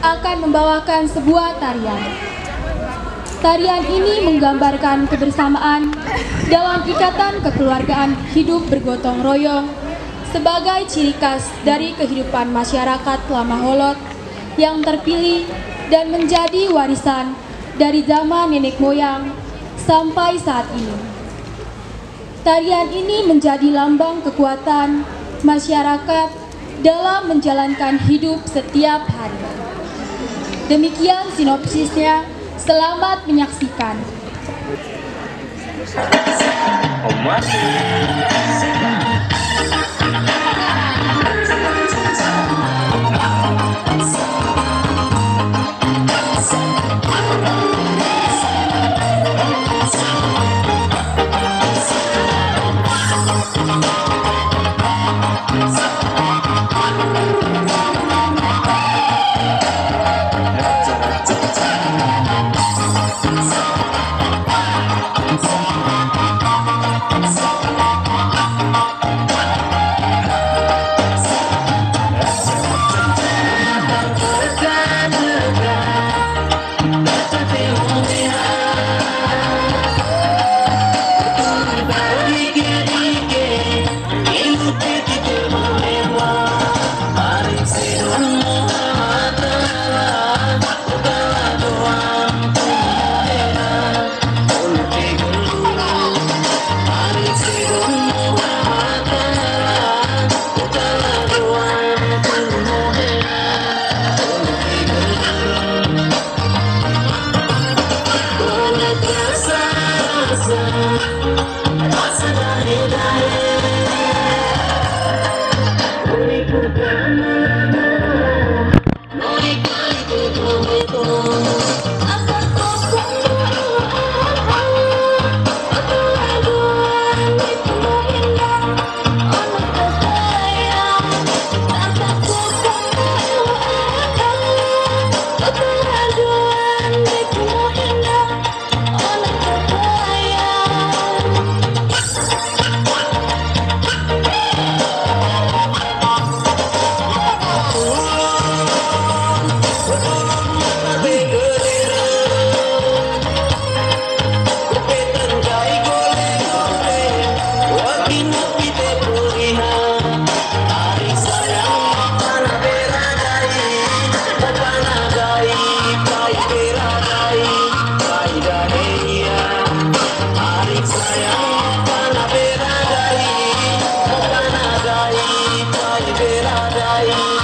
akan membawakan sebuah tarian. Tarian ini menggambarkan kebersamaan dalam ikatan kekeluargaan hidup bergotong royong sebagai ciri khas dari kehidupan masyarakat lama Holot yang terpilih dan menjadi warisan dari zaman nenek moyang sampai saat ini. Tarian ini menjadi lambang kekuatan masyarakat dalam menjalankan hidup setiap hari. Demikian sinopsisnya. Selamat menyaksikan. Omas. Paradise.